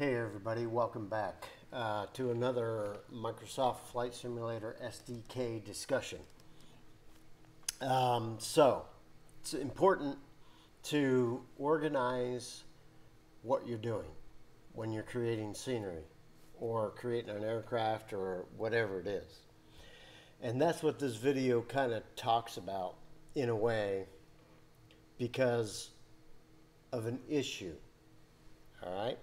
Hey everybody, welcome back uh, to another Microsoft Flight Simulator SDK discussion. Um, so, it's important to organize what you're doing when you're creating scenery or creating an aircraft or whatever it is. And that's what this video kind of talks about in a way because of an issue. All right?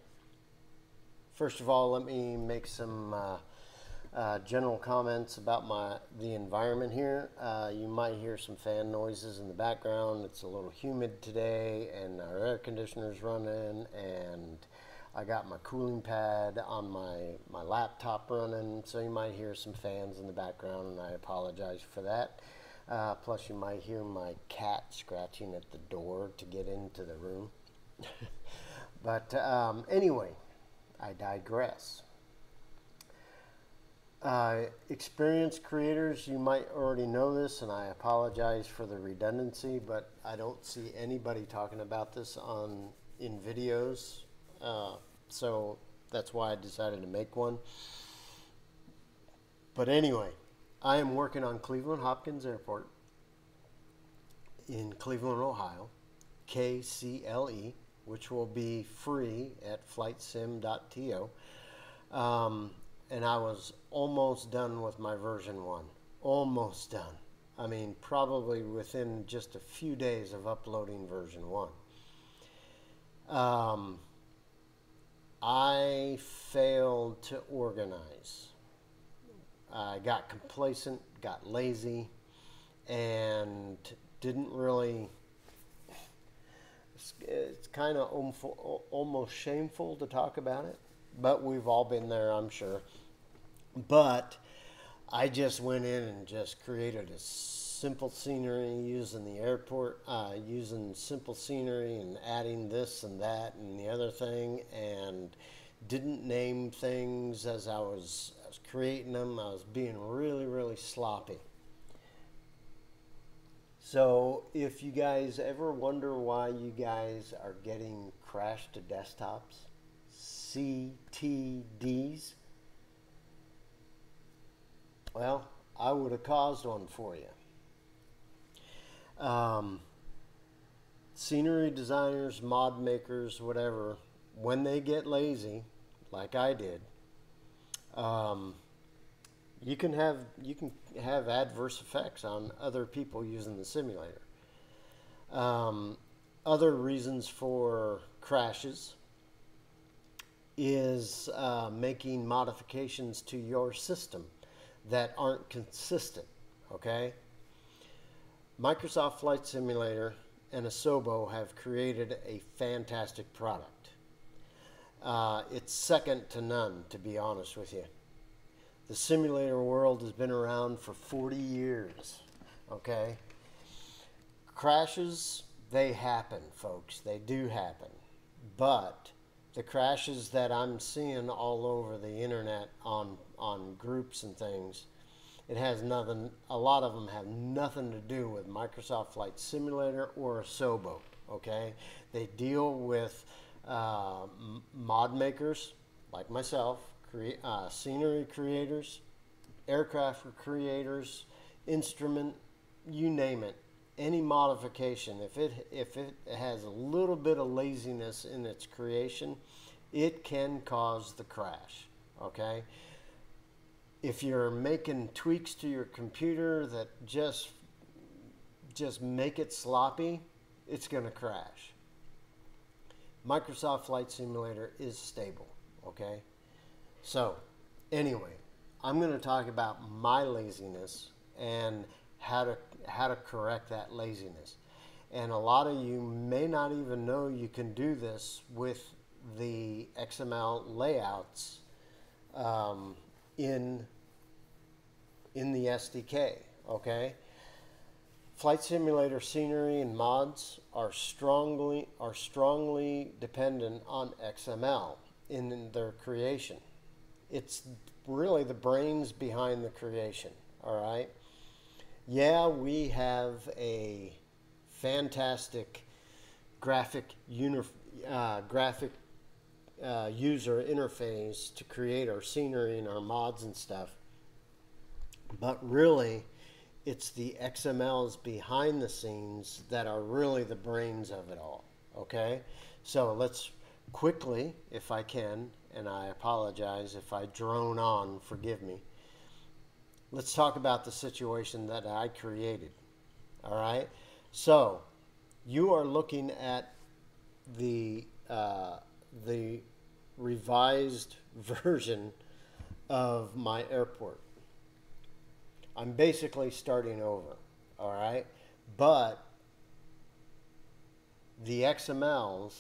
First of all, let me make some uh, uh, general comments about my the environment here. Uh, you might hear some fan noises in the background. It's a little humid today, and our air conditioner's running, and I got my cooling pad on my, my laptop running, so you might hear some fans in the background, and I apologize for that. Uh, plus, you might hear my cat scratching at the door to get into the room. but um, anyway, I digress. Uh, experienced creators, you might already know this, and I apologize for the redundancy, but I don't see anybody talking about this on in videos, uh, so that's why I decided to make one. But anyway, I am working on Cleveland Hopkins Airport in Cleveland, Ohio, KCLE which will be free at flightsim.to. Um, and I was almost done with my version one. Almost done. I mean, probably within just a few days of uploading version one. Um, I failed to organize. I got complacent, got lazy, and didn't really it's, kind of almost shameful to talk about it, but we've all been there, I'm sure. But I just went in and just created a simple scenery using the airport, uh, using simple scenery and adding this and that and the other thing, and didn't name things as I was, I was creating them. I was being really, really sloppy. So if you guys ever wonder why you guys are getting crashed to desktops, CTDs, well, I would have caused one for you. Um, scenery designers, mod makers, whatever, when they get lazy, like I did, um, you can have you can have adverse effects on other people using the simulator. Um, other reasons for crashes is uh, making modifications to your system that aren't consistent. Okay. Microsoft Flight Simulator and Asobo have created a fantastic product. Uh, it's second to none, to be honest with you the simulator world has been around for 40 years. Okay? Crashes, they happen, folks. They do happen. But the crashes that I'm seeing all over the internet on, on groups and things, it has nothing, a lot of them have nothing to do with Microsoft Flight Simulator or Asobo, Okay? They deal with uh, mod makers like myself crea- uh, scenery creators, aircraft creators, instrument, you name it. Any modification, if it if it has a little bit of laziness in its creation, it can cause the crash. Okay. If you're making tweaks to your computer that just just make it sloppy, it's going to crash. Microsoft Flight Simulator is stable, okay? So, anyway, I'm going to talk about my laziness and how to how to correct that laziness. And a lot of you may not even know you can do this with the XML layouts um, in in the SDK. Okay. Flight simulator scenery and mods are strongly are strongly dependent on XML in their creation it's really the brains behind the creation. All right. Yeah, we have a fantastic graphic uh, graphic uh, user interface to create our scenery and our mods and stuff. But really, it's the XMLs behind the scenes that are really the brains of it all. Okay? So let's quickly, if I can, and I apologize if I drone on, forgive me. Let's talk about the situation that I created. All right? So, you are looking at the uh, the revised version of my airport. I'm basically starting over, all right? But the XMLs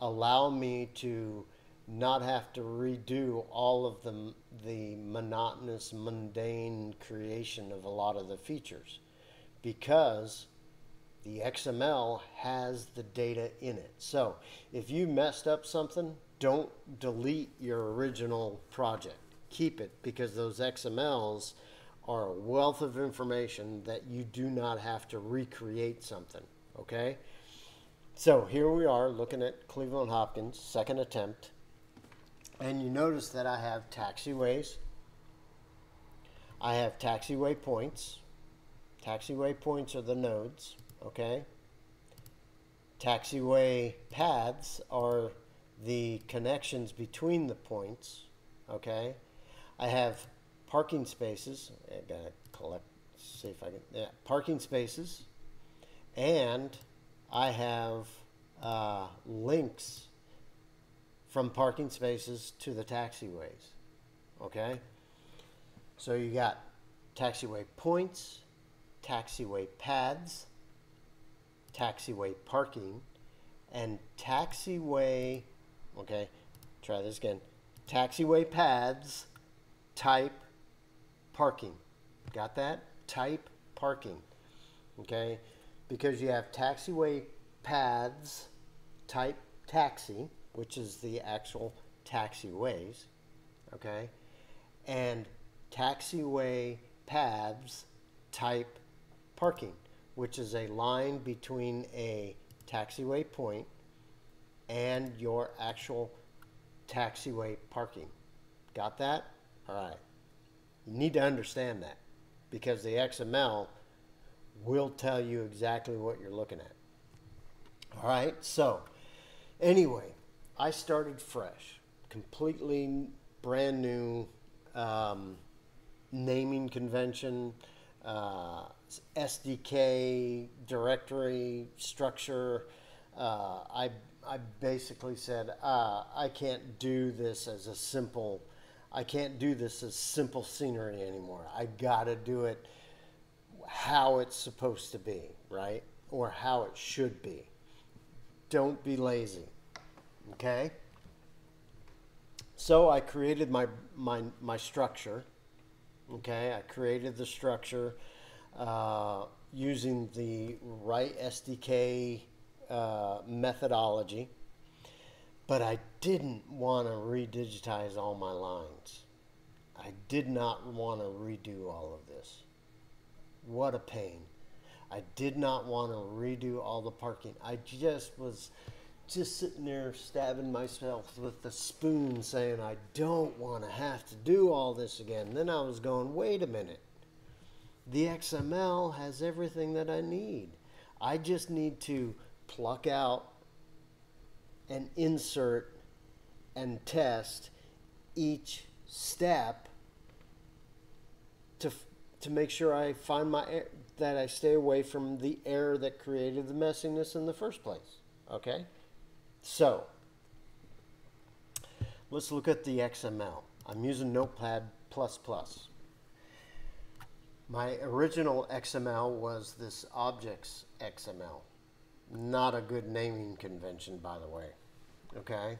allow me to not have to redo all of the, the monotonous, mundane creation of a lot of the features because the XML has the data in it. So if you messed up something, don't delete your original project. Keep it because those XMLs are a wealth of information that you do not have to recreate something. Okay? So here we are looking at Cleveland Hopkins, second attempt. And you notice that I have taxiways. I have taxiway points. Taxiway points are the nodes okay? Taxiway paths are the connections between the points, okay? I have parking spaces. I gotta collect, see if I can, yeah, parking spaces. And I have uh, links from parking spaces to the taxiways, okay? So you got taxiway points, taxiway paths, taxiway parking and taxiway, okay, try this again, taxiway paths type parking. Got that? Type parking, okay? Because you have taxiway paths type taxi, which is the actual taxiways, okay? And taxiway paths type parking which is a line between a taxiway point and your actual taxiway parking. Got that? All right. You need to understand that because the XML will tell you exactly what you're looking at. All right. So, anyway, I started fresh, completely brand new um, naming convention. Uh, SDK directory structure. Uh, I, I basically said, uh, I can't do this as a simple, I can't do this as simple scenery anymore. I got to do it how it's supposed to be, right? Or how it should be. Don't be lazy, okay? So I created my, my, my structure, okay? I created the structure uh, using the right SDK uh, methodology, but I didn't want to redigitize all my lines. I did not want to redo all of this. What a pain. I did not want to redo all the parking. I just was just sitting there stabbing myself with the spoon saying, I don't want to have to do all this again. Then I was going, wait a minute the XML has everything that I need. I just need to pluck out and insert and test each step to to make sure I find my that I stay away from the error that created the messiness in the first place. Okay? So, let's look at the XML. I'm using Notepad++. My original XML was this objects XML. Not a good naming convention, by the way. Okay?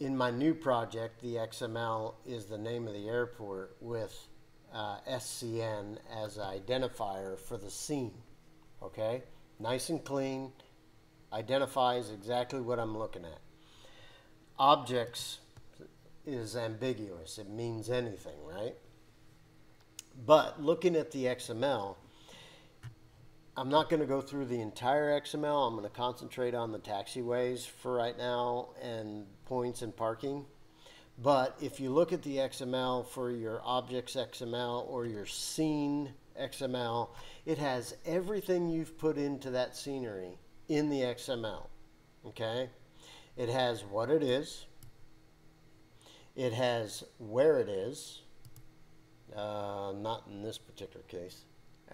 In my new project, the XML is the name of the airport with uh, SCN as identifier for the scene. Okay? Nice and clean, identifies exactly what I'm looking at. Objects is ambiguous, it means anything, right? But looking at the XML, I'm not going to go through the entire XML. I'm going to concentrate on the taxiways for right now and points and parking. But if you look at the XML for your objects XML or your scene XML, it has everything you've put into that scenery in the XML. Okay? It has what it is. It has where it is. Uh, not in this particular case.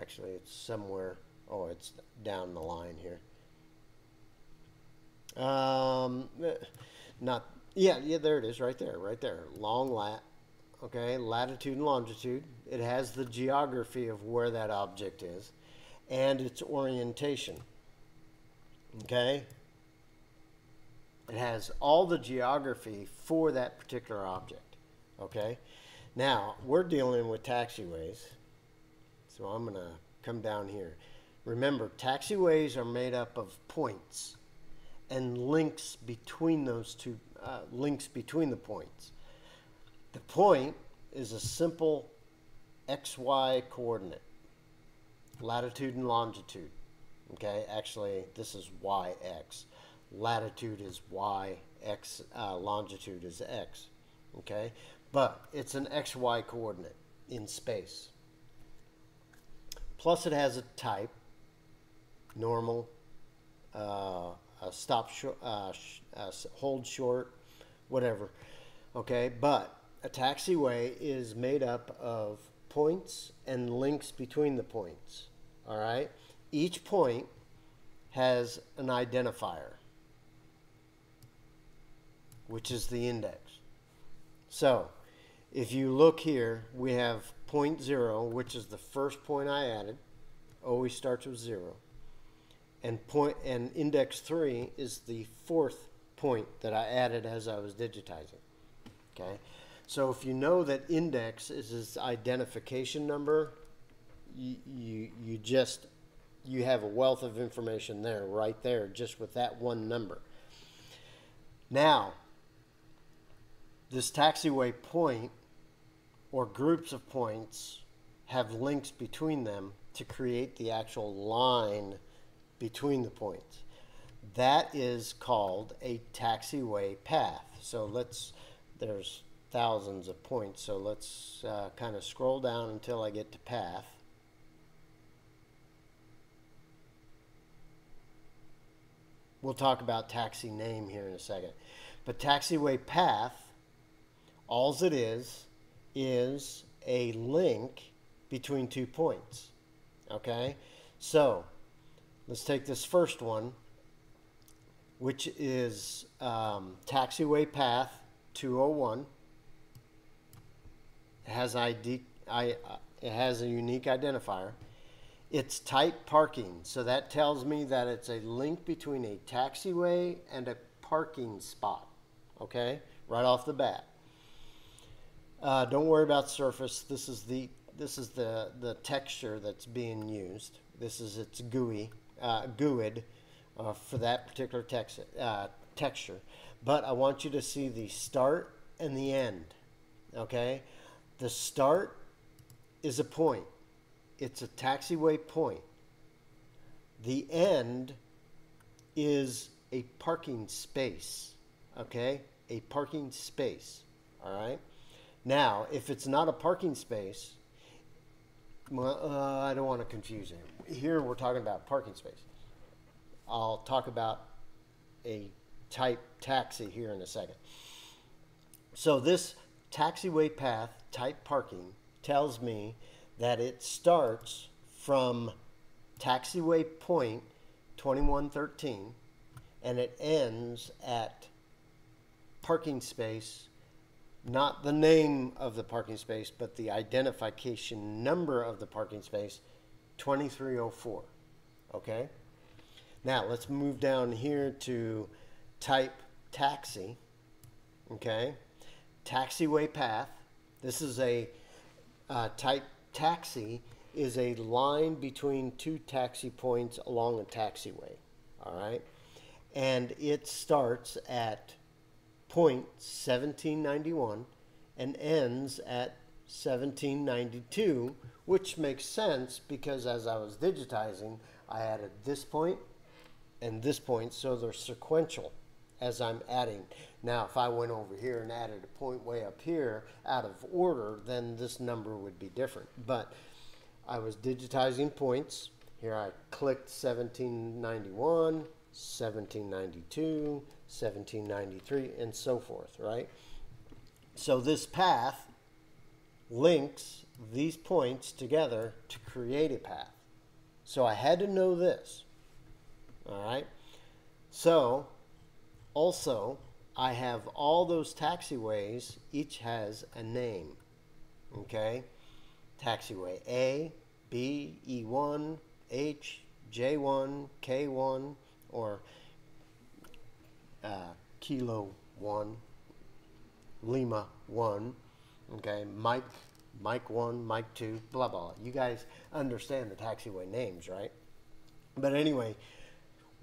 Actually, it's somewhere. Oh, it's down the line here. Um, not yeah, yeah, there it is, right there, right there. Long lat, okay, latitude and longitude. It has the geography of where that object is, and its orientation. Okay. It has all the geography for that particular object. Okay. Now we're dealing with taxiways, so I'm gonna come down here. Remember, taxiways are made up of points and links between those two uh, links between the points. The point is a simple xy coordinate, latitude and longitude. Okay, actually, this is yx. Latitude is y, x, uh, longitude is x. Okay, but it's an xy coordinate in space. Plus, it has a type, normal, uh, a stop short, uh, sh uh, hold short, whatever. Okay, but a taxiway is made up of points and links between the points. All right, each point has an identifier, which is the index. So, if you look here, we have point zero, which is the first point I added. Always starts with zero and point and index 3 is the fourth point that I added as I was digitizing. Okay, so if you know that index is its identification number, you, you, you just you have a wealth of information there, right there, just with that one number. Now, this taxiway point or groups of points have links between them to create the actual line between the points. That is called a taxiway path. So let's, there's thousands of points, so let's uh, kind of scroll down until I get to path. We'll talk about taxi name here in a second. But taxiway path, alls it is, is a link between two points. Okay? So, Let's take this first one, which is um, taxiway path 201. It has ID. I, it has a unique identifier. It's type parking, so that tells me that it's a link between a taxiway and a parking spot. Okay, right off the bat. Uh, don't worry about surface. This is the this is the the texture that's being used. This is its GUI uh, GUID uh, for that particular text, uh, texture. But I want you to see the start and the end. Okay? The start is a point. It's a taxiway point. The end is a parking space. Okay? A parking space. All right? Now, if it's not a parking space, well, uh, I don't want to confuse you. Here we're talking about parking space. I'll talk about a type taxi here in a second. So this taxiway path type parking tells me that it starts from taxiway point 2113 and it ends at parking space not the name of the parking space, but the identification number of the parking space, 2304. Okay? Now, let's move down here to type taxi. Okay? Taxiway path. This is a uh, type taxi is a line between two taxi points along a taxiway. All right? And it starts at point 1791 and ends at 1792, which makes sense because as I was digitizing, I added this point and this point, so they're sequential as I'm adding. Now, if I went over here and added a point way up here out of order, then this number would be different. But I was digitizing points. Here I clicked 1791, 1792, 1793, and so forth, right? So this path links these points together to create a path. So I had to know this. All right. So also, I have all those taxiways, each has a name. Okay? Taxiway A, B, E1, H, J1, K1, or uh, Kilo 1, Lima 1, okay? Mike, Mike 1, Mike 2, blah, blah. You guys understand the taxiway names, right? But anyway,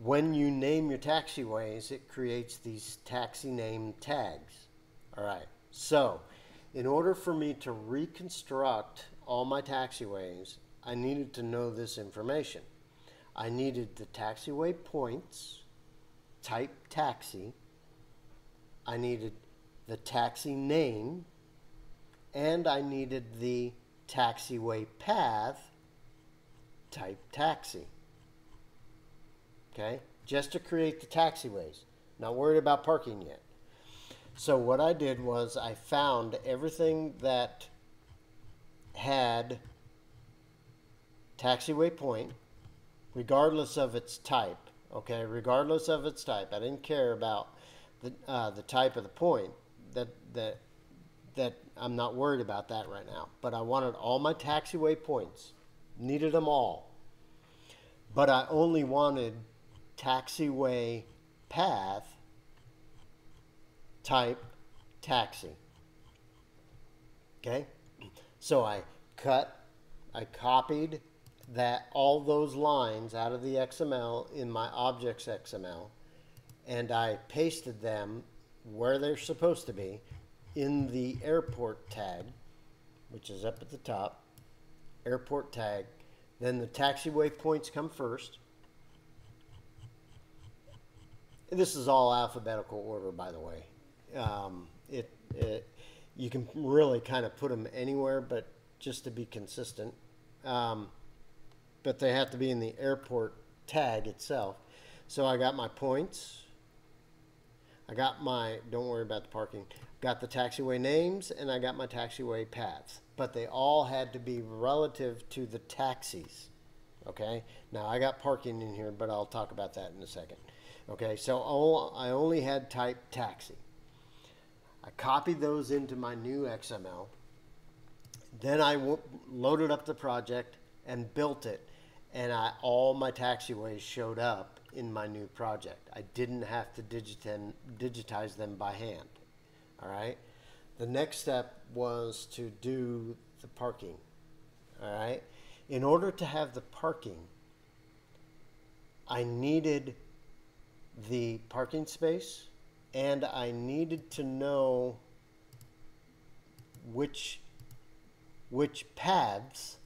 when you name your taxiways, it creates these taxi name tags. All right. So, in order for me to reconstruct all my taxiways, I needed to know this information. I needed the taxiway points, type taxi. I needed the taxi name, and I needed the taxiway path, type taxi okay, just to create the taxiways. Not worried about parking yet. So what I did was I found everything that had taxiway point, regardless of its type. Okay, regardless of its type, I didn't care about the uh, the type of the point. That that that I'm not worried about that right now. But I wanted all my taxiway points, needed them all. But I only wanted taxiway path type taxi. Okay? So I cut, I copied that all those lines out of the XML in my objects XML and I pasted them where they're supposed to be in the airport tag, which is up at the top, airport tag. Then the taxiway points come first. This is all alphabetical order, by the way. Um, it, it, you can really kind of put them anywhere, but just to be consistent. Um, but they have to be in the airport tag itself. So I got my points. I got my, don't worry about the parking, got the taxiway names, and I got my taxiway paths. But they all had to be relative to the taxis. Okay? Now I got parking in here, but I'll talk about that in a second. Okay, so I only had type taxi. I copied those into my new XML. Then I loaded up the project and built it, and I, all my taxiways showed up in my new project. I didn't have to digitize them by hand. All right. The next step was to do the parking. All right. In order to have the parking, I needed the parking space and I needed to know which which paths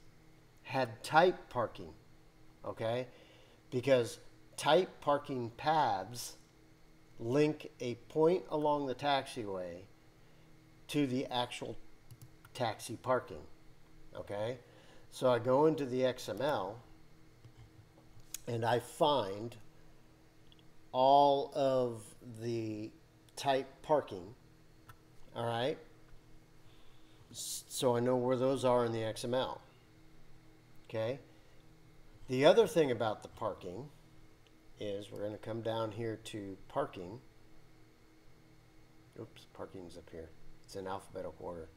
had type parking okay? Because type parking paths link a point along the taxiway to the actual taxi parking okay? So I go into the XML and I find all of the type parking. All right. So I know where those are in the XML. Okay. The other thing about the parking is we're going to come down here to parking. Oops, parking's up here. It's in alphabetical order.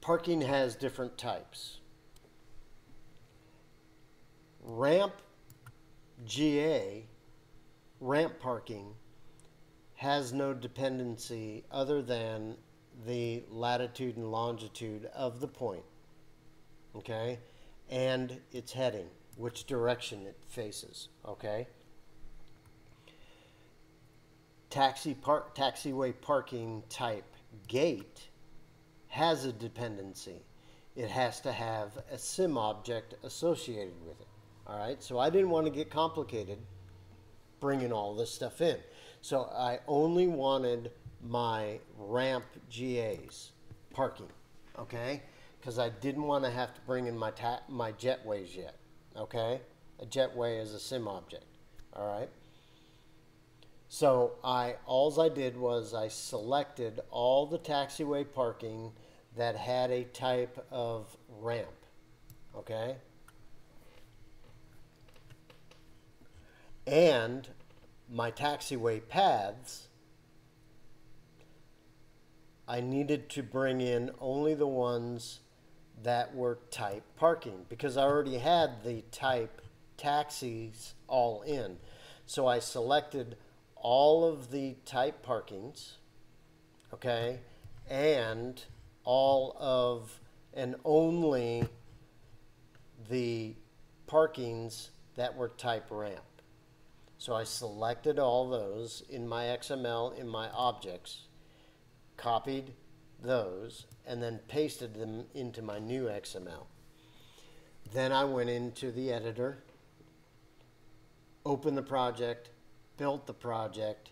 Parking has different types. Ramp GA, ramp parking, has no dependency other than the latitude and longitude of the point, okay, and its heading, which direction it faces, okay. Taxi park, taxiway parking type gate has a dependency. It has to have a sim object associated with it. All right, so I didn't want to get complicated bringing all this stuff in. So I only wanted my ramp GAs parking, okay? Because I didn't want to have to bring in my my jetways yet, okay? A jetway is a sim object, all right? So I alls I did was I selected all the taxiway parking that had a type of ramp, okay? And my taxiway paths I needed to bring in only the ones that were type parking because I already had the type taxis all in. So I selected all of the type parkings, okay, and all of and only the parkings that were type ramp. So I selected all those in my XML in my objects copied those, and then pasted them into my new XML. Then I went into the editor, opened the project, built the project,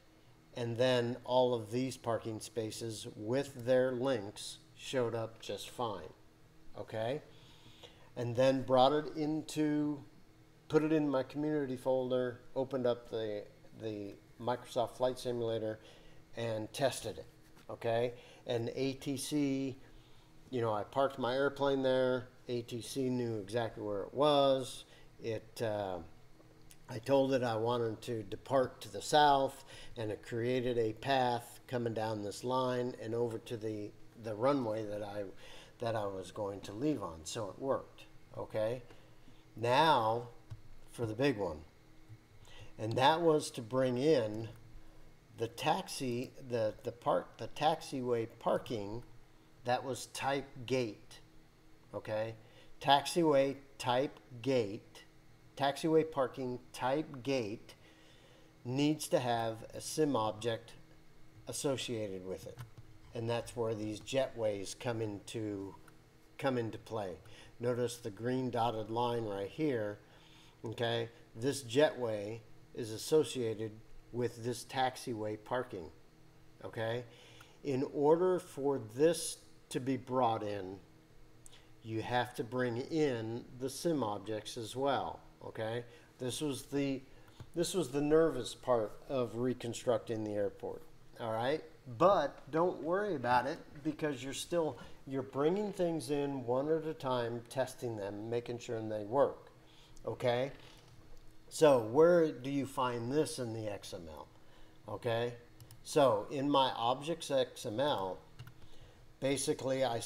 and then all of these parking spaces with their links showed up just fine. Okay? And then brought it into, put it in my community folder, opened up the, the Microsoft Flight Simulator, and tested it okay? And ATC, you know, I parked my airplane there. ATC knew exactly where it was. It, uh, I told it I wanted to depart to the south, and it created a path coming down this line and over to the the runway that I that I was going to leave on. So it worked. Okay. Now for the big one, and that was to bring in the taxi, the, the park, the taxiway parking, that was type gate. Okay? Taxiway type gate, taxiway parking type gate needs to have a sim object associated with it. And that's where these jetways come into come into play. Notice the green dotted line right here. Okay? This jetway is associated with this taxiway parking. Okay? In order for this to be brought in, you have to bring in the sim objects as well. Okay? This was the this was the nervous part of reconstructing the airport. All right? But don't worry about it because you're still you're bringing things in one at a time, testing them, making sure they work. Okay? So where do you find this in the XML? Okay, so in my objects XML, basically I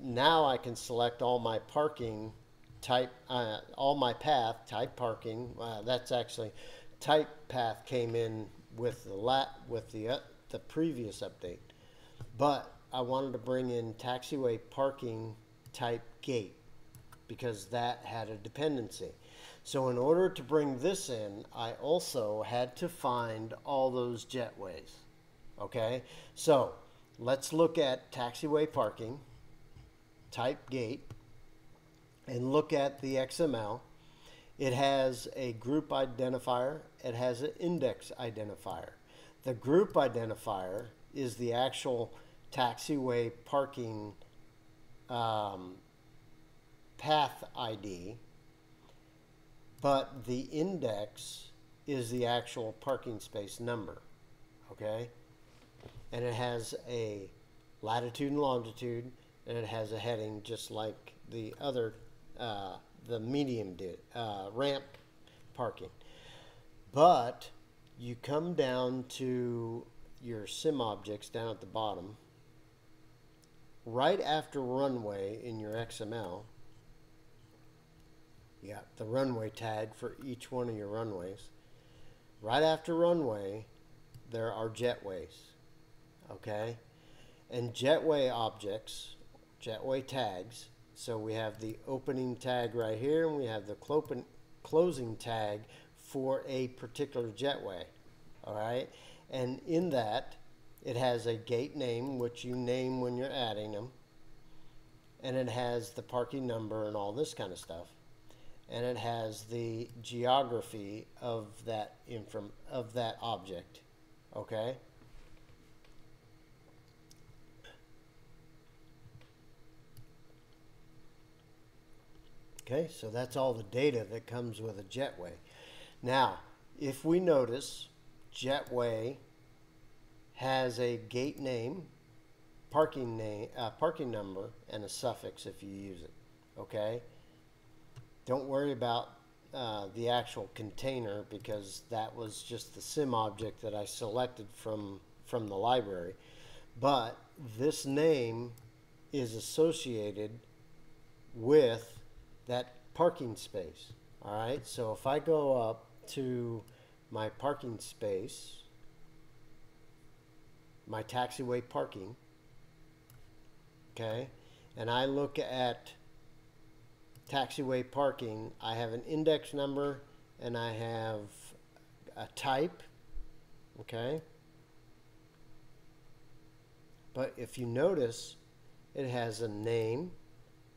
now I can select all my parking type, uh, all my path type parking. Uh, that's actually type path came in with the lat with the uh, the previous update, but I wanted to bring in taxiway parking type gate because that had a dependency. So in order to bring this in, I also had to find all those jetways. Okay, so let's look at taxiway parking, type gate, and look at the XML. It has a group identifier, it has an index identifier. The group identifier is the actual taxiway parking um, path ID but the index is the actual parking space number, okay? And it has a latitude and longitude, and it has a heading just like the other, uh, the medium did, uh, ramp parking. But you come down to your sim objects down at the bottom, right after runway in your XML, got the runway tag for each one of your runways. Right after runway, there are jetways. Okay? And jetway objects, jetway tags. So we have the opening tag right here, and we have the clopen, closing tag for a particular jetway. All right? And in that, it has a gate name, which you name when you're adding them. And it has the parking number and all this kind of stuff and it has the geography of that inform of that object. Okay? Okay, so that's all the data that comes with a jetway. Now, if we notice, jetway has a gate name, parking name, uh, parking number, and a suffix if you use it. Okay. Don't worry about uh, the actual container because that was just the sim object that I selected from from the library. But this name is associated with that parking space. All right, so if I go up to my parking space, my taxiway parking, okay, and I look at taxiway parking, I have an index number and I have a type, okay? But if you notice, it has a name,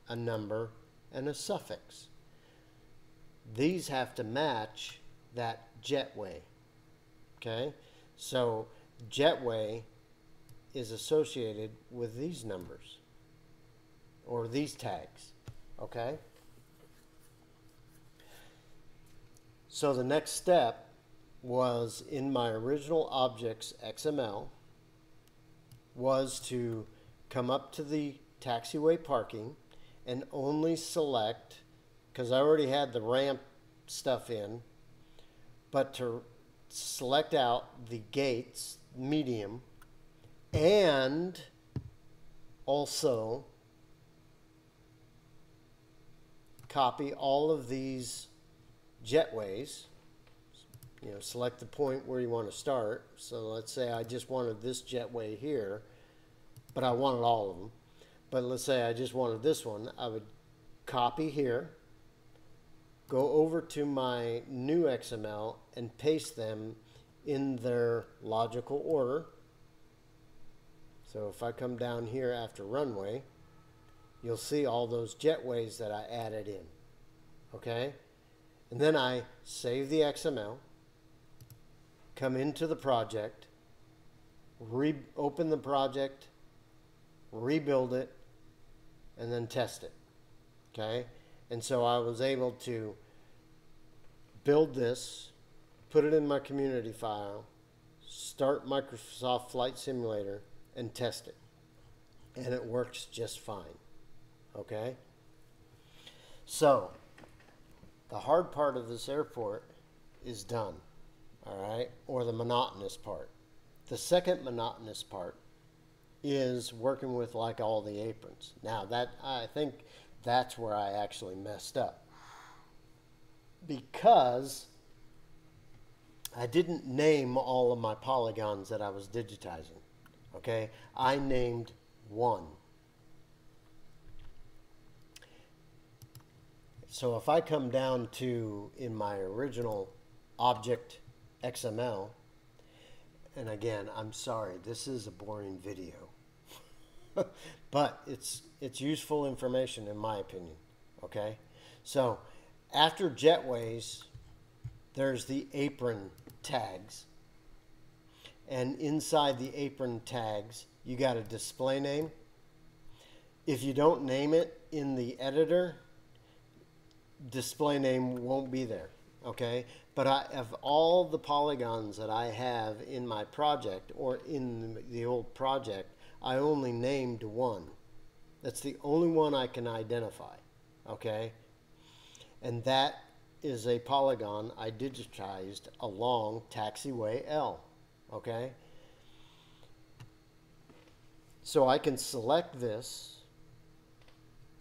a number, and a suffix. These have to match that jetway. Okay? So jetway is associated with these numbers or these tags. Okay? So the next step was in my original objects XML was to come up to the taxiway parking and only select, because I already had the ramp stuff in, but to select out the gates medium and also copy all of these jetways you know select the point where you want to start so let's say I just wanted this jetway here but I wanted all of them but let's say I just wanted this one, I would copy here, go over to my new XML and paste them in their logical order. So if I come down here after runway, you'll see all those jetways that I added in. Okay? And then I save the XML, come into the project, reopen the project, rebuild it, and then test it. Okay? And so I was able to build this, put it in my community file, start Microsoft Flight Simulator, and test it. And it works just fine. Okay? So, the hard part of this airport is done. All right? Or the monotonous part. The second monotonous part is working with like all the aprons. Now that I think that's where I actually messed up because I didn't name all of my polygons that I was digitizing. Okay, I named one. So if I come down to in my original object XML, and again, I'm sorry, this is a boring video. but it's it's useful information in my opinion. Okay, so after jetways, there's the apron tags, and inside the apron tags, you got a display name. If you don't name it in the editor, display name won't be there. Okay, but I of all the polygons that I have in my project or in the old project, I only named one. That's the only one I can identify. Okay? And that is a polygon I digitized along taxiway L. Okay? So I can select this,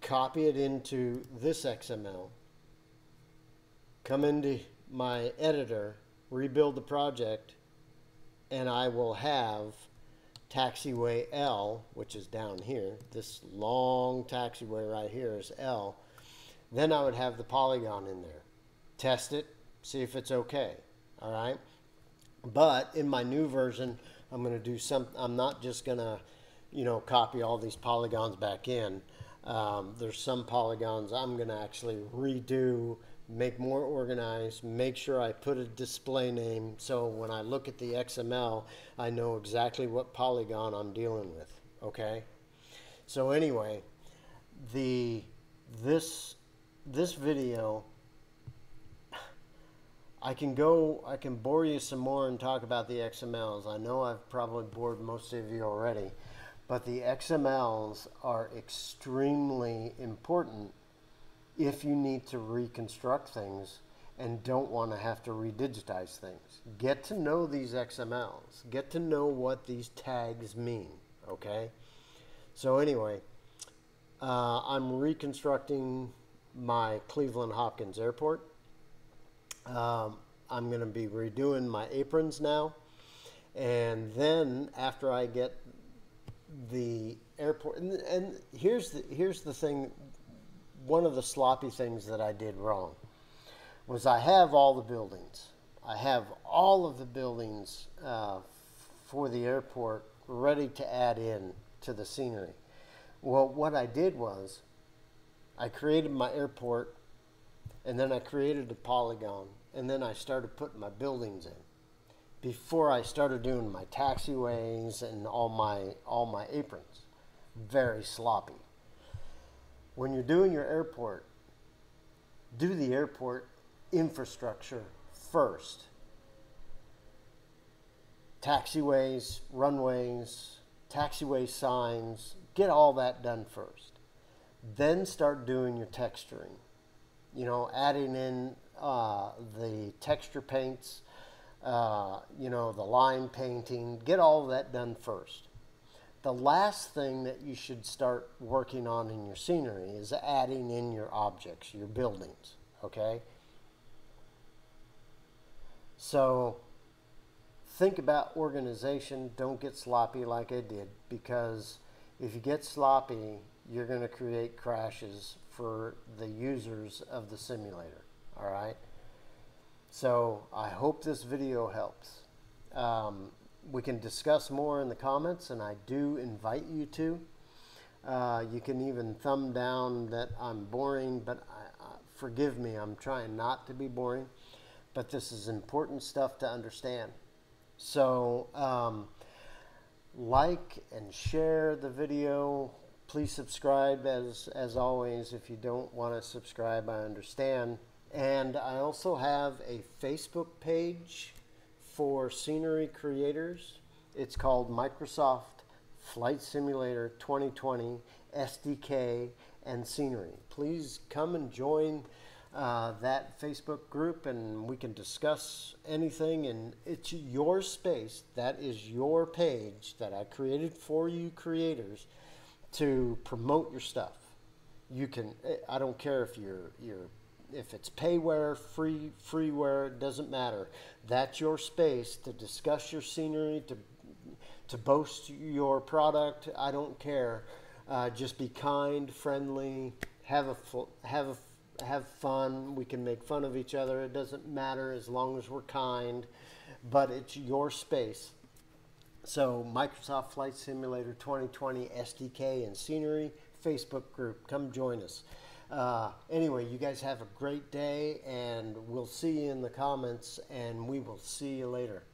copy it into this XML, come into my editor, rebuild the project, and I will have taxiway L, which is down here, this long taxiway right here is L, then I would have the polygon in there. Test it, see if it's okay, all right? But in my new version, I'm going to do some, I'm not just going to, you know, copy all these polygons back in. Um, there's some polygons I'm going to actually redo make more organized, make sure I put a display name so when I look at the XML, I know exactly what polygon I'm dealing with. Okay? So anyway, the this this video I can go I can bore you some more and talk about the XMLs. I know I've probably bored most of you already, but the XMLs are extremely important if you need to reconstruct things and don't want to have to redigitize things. Get to know these XMLs. Get to know what these tags mean, okay? So anyway, uh, I'm reconstructing my Cleveland Hopkins Airport. Um, I'm going to be redoing my aprons now. And then after I get the airport, and, and here's the, here's the thing, one of the sloppy things that I did wrong was I have all the buildings. I have all of the buildings uh, for the airport ready to add in to the scenery. Well, what I did was I created my airport and then I created a polygon and then I started putting my buildings in before I started doing my taxiways and all my all my aprons. Very sloppy. When you're doing your airport, do the airport infrastructure first. Taxiways, runways, taxiway signs, get all that done first. Then start doing your texturing. You know, adding in uh, the texture paints, uh, you know, the line painting, get all that done first. The last thing that you should start working on in your scenery is adding in your objects, your buildings, okay? So think about organization. Don't get sloppy like I did because if you get sloppy, you're going to create crashes for the users of the simulator. All right. So I hope this video helps. Um, we can discuss more in the comments, and I do invite you to. Uh, you can even thumb down that I'm boring, but I, forgive me, I'm trying not to be boring. But this is important stuff to understand. So, um, like and share the video. Please subscribe as, as always. If you don't want to subscribe, I understand. And I also have a Facebook page for scenery creators. It's called Microsoft Flight Simulator 2020 SDK and Scenery. Please come and join uh, that Facebook group and we can discuss anything. And it's your space. That is your page that I created for you creators to promote your stuff. You can, I don't care if you're, you're if it's payware, free freeware, it doesn't matter. That's your space to discuss your scenery, to to boast your product. I don't care. Uh, just be kind, friendly, have a have a, have fun. We can make fun of each other. It doesn't matter as long as we're kind. But it's your space. So Microsoft Flight Simulator 2020 SDK and Scenery Facebook group. Come join us. Uh, anyway, you guys have a great day, and we'll see you in the comments, and we will see you later.